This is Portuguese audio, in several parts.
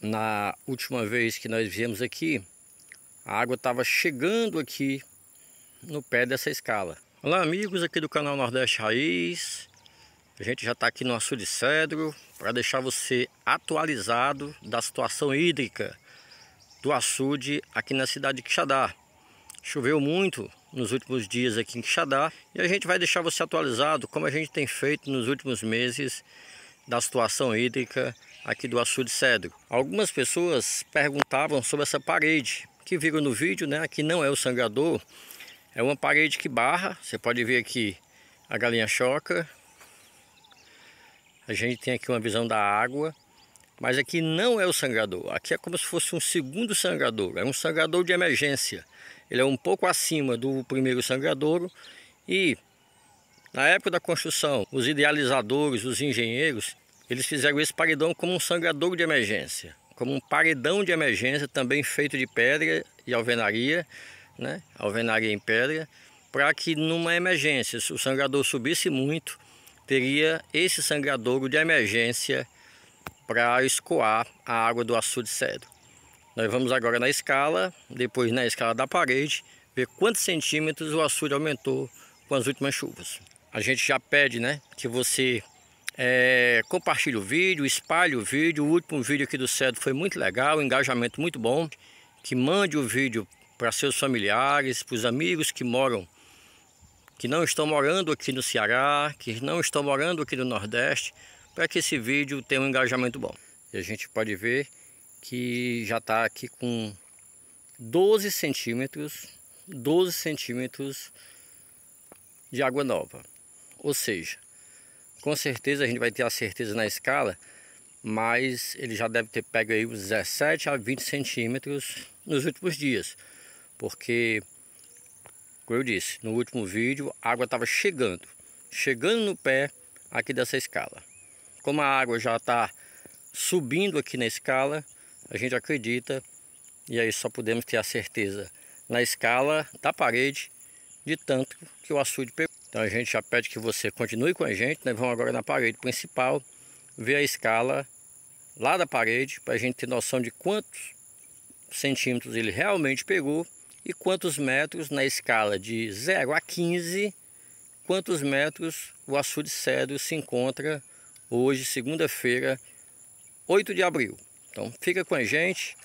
na última vez que nós viemos aqui, a água estava chegando aqui no pé dessa escala. Olá amigos aqui do canal Nordeste Raiz. A gente já está aqui no açude cedro para deixar você atualizado da situação hídrica do açude aqui na cidade de Quixadá. Choveu muito nos últimos dias aqui em Quixadá e a gente vai deixar você atualizado como a gente tem feito nos últimos meses da situação hídrica aqui do açude cedro. Algumas pessoas perguntavam sobre essa parede que viram no vídeo, né? Aqui não é o sangrador, é uma parede que barra. Você pode ver aqui a galinha choca. A gente tem aqui uma visão da água, mas aqui não é o sangrador. Aqui é como se fosse um segundo sangrador, é um sangrador de emergência. Ele é um pouco acima do primeiro sangrador e na época da construção, os idealizadores, os engenheiros, eles fizeram esse paredão como um sangrador de emergência, como um paredão de emergência também feito de pedra e alvenaria, né? alvenaria em pedra, para que numa emergência, se o sangrador subisse muito, teria esse sangradouro de emergência para escoar a água do açude cedro. Nós vamos agora na escala, depois na escala da parede, ver quantos centímetros o açude aumentou com as últimas chuvas. A gente já pede né, que você é, compartilhe o vídeo, espalhe o vídeo. O último vídeo aqui do Cedro foi muito legal, um engajamento muito bom. Que mande o vídeo para seus familiares, para os amigos que moram, que não estão morando aqui no Ceará, que não estão morando aqui no Nordeste, para que esse vídeo tenha um engajamento bom. E a gente pode ver que já está aqui com 12 centímetros, 12 centímetros de água nova. Ou seja, com certeza a gente vai ter a certeza na escala, mas ele já deve ter pego aí uns 17 a 20 centímetros nos últimos dias, porque, como eu disse, no último vídeo a água estava chegando, chegando no pé aqui dessa escala. Como a água já está subindo aqui na escala, a gente acredita, e aí só podemos ter a certeza na escala da parede, de tanto que o açude pegou. Então a gente já pede que você continue com a gente. Nós vamos agora na parede principal, ver a escala lá da parede, para a gente ter noção de quantos centímetros ele realmente pegou e quantos metros na escala de 0 a 15, quantos metros o açude cedro se encontra hoje, segunda-feira, 8 de abril. Então fica com a gente,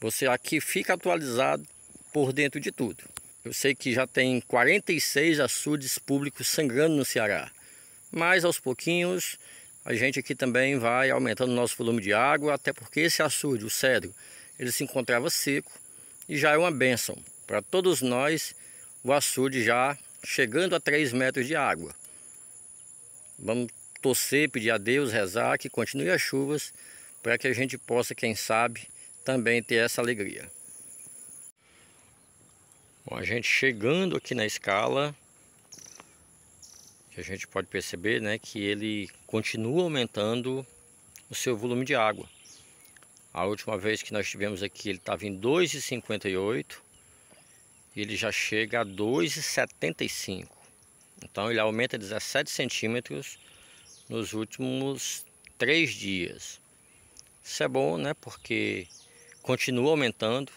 você aqui fica atualizado por dentro de tudo. Eu sei que já tem 46 açudes públicos sangrando no Ceará. Mas aos pouquinhos a gente aqui também vai aumentando o nosso volume de água, até porque esse açude, o cedro, ele se encontrava seco e já é uma bênção para todos nós o açude já chegando a 3 metros de água. Vamos torcer, pedir a Deus, rezar que continue as chuvas para que a gente possa, quem sabe, também ter essa alegria. Bom, a gente chegando aqui na escala, a gente pode perceber né, que ele continua aumentando o seu volume de água. A última vez que nós estivemos aqui ele estava em 2,58 e ele já chega a 2,75. Então ele aumenta 17 centímetros nos últimos três dias. Isso é bom, né? Porque continua aumentando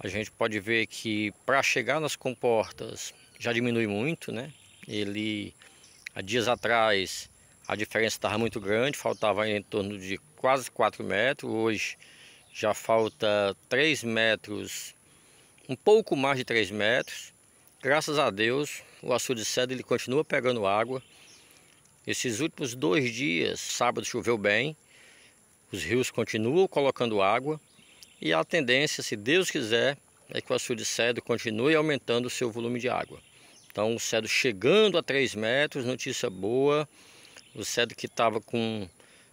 a gente pode ver que para chegar nas comportas já diminui muito, né? Ele, há dias atrás, a diferença estava muito grande, faltava em torno de quase 4 metros, hoje já falta 3 metros, um pouco mais de 3 metros. Graças a Deus, o açude cedro ele continua pegando água. Esses últimos dois dias, sábado choveu bem, os rios continuam colocando água. E a tendência, se Deus quiser, é que o açude cedro continue aumentando o seu volume de água. Então o cedro chegando a 3 metros, notícia boa. O cedro que estava com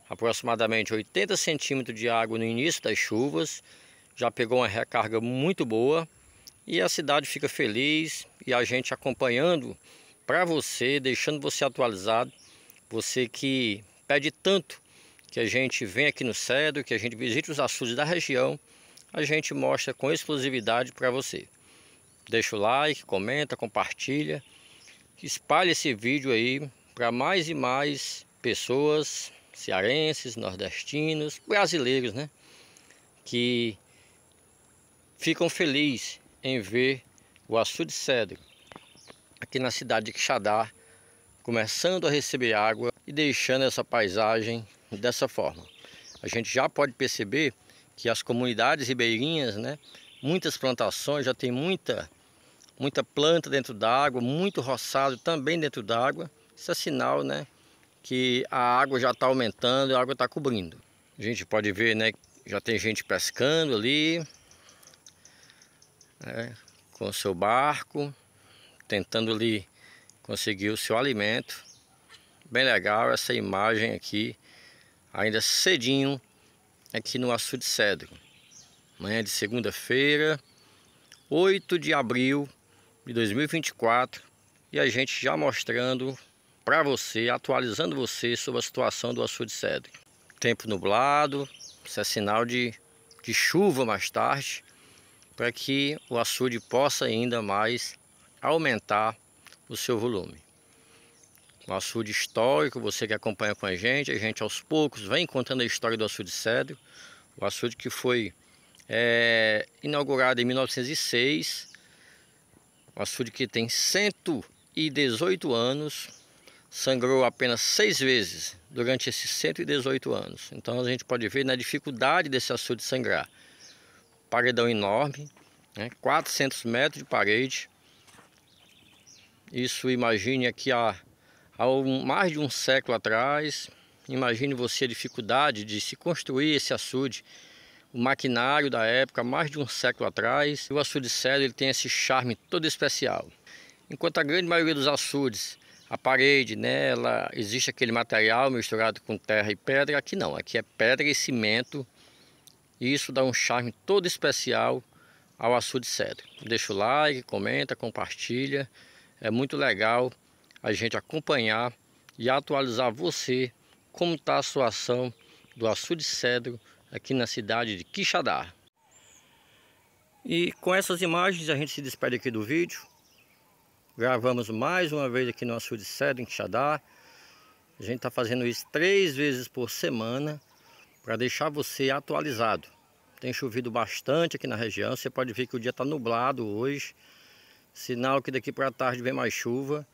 aproximadamente 80 centímetros de água no início das chuvas, já pegou uma recarga muito boa e a cidade fica feliz e a gente acompanhando para você, deixando você atualizado, você que pede tanto que a gente venha aqui no Cedro, que a gente visite os açudes da região a gente mostra com exclusividade para você. Deixa o like, comenta, compartilha, espalhe esse vídeo aí para mais e mais pessoas cearenses, nordestinos, brasileiros, né? Que ficam felizes em ver o açude cedro aqui na cidade de Quixadá começando a receber água e deixando essa paisagem dessa forma. A gente já pode perceber que as comunidades ribeirinhas, né, muitas plantações já tem muita muita planta dentro d'água, muito roçado também dentro d'água. Isso é sinal, né, que a água já está aumentando, a água está cobrindo. A gente pode ver, né, já tem gente pescando ali, né, com o seu barco, tentando ali conseguir o seu alimento. Bem legal essa imagem aqui, ainda cedinho, aqui no Açude Cedro. Manhã de segunda-feira, 8 de abril de 2024 e a gente já mostrando para você, atualizando você sobre a situação do açude cedro. Tempo nublado, isso é sinal de, de chuva mais tarde, para que o açude possa ainda mais aumentar o seu volume. Açude histórico, você que acompanha com a gente, a gente aos poucos vem contando a história do açude cedro, o açude que foi é, inaugurado em 1906 um açude que tem 118 anos, sangrou apenas seis vezes durante esses 118 anos. Então a gente pode ver na dificuldade desse açude sangrar. Paredão enorme, né? 400 metros de parede. Isso imagine aqui há, há mais de um século atrás. Imagine você a dificuldade de se construir esse açude o maquinário da época, mais de um século atrás. O açude sério ele tem esse charme todo especial. Enquanto a grande maioria dos açudes, a parede, nela existe aquele material misturado com terra e pedra, aqui não, aqui é pedra e cimento. E isso dá um charme todo especial ao açude cedro. Deixa o like, comenta, compartilha. É muito legal a gente acompanhar e atualizar você como está a situação do açude cedro aqui na cidade de Quixadá. E com essas imagens a gente se despede aqui do vídeo. Gravamos mais uma vez aqui no açude cedro em Quixadá. A gente está fazendo isso três vezes por semana para deixar você atualizado. Tem chovido bastante aqui na região. Você pode ver que o dia está nublado hoje. Sinal que daqui para tarde vem mais chuva.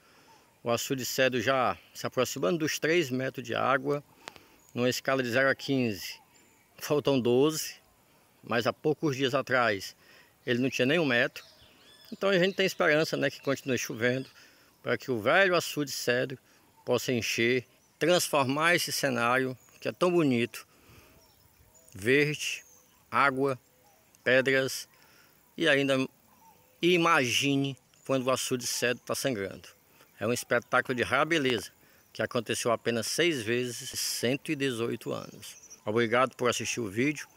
O açude cedro já se aproximando dos 3 metros de água. Numa escala de 0 a 15 faltam 12, mas há poucos dias atrás ele não tinha nenhum metro. Então a gente tem esperança né, que continue chovendo para que o velho açude cedro possa encher, transformar esse cenário que é tão bonito, verde, água, pedras e ainda imagine quando o açude cedro está sangrando. É um espetáculo de rara beleza que aconteceu apenas seis vezes em 118 anos. Obrigado por assistir o vídeo.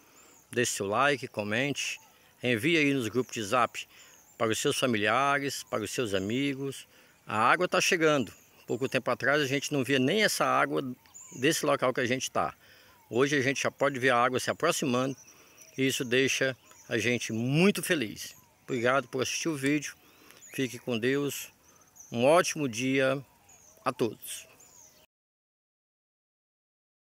Deixe seu like, comente. Envie aí nos grupos de zap para os seus familiares, para os seus amigos. A água está chegando. Pouco tempo atrás a gente não via nem essa água desse local que a gente está. Hoje a gente já pode ver a água se aproximando e isso deixa a gente muito feliz. Obrigado por assistir o vídeo. Fique com Deus. Um ótimo dia a todos.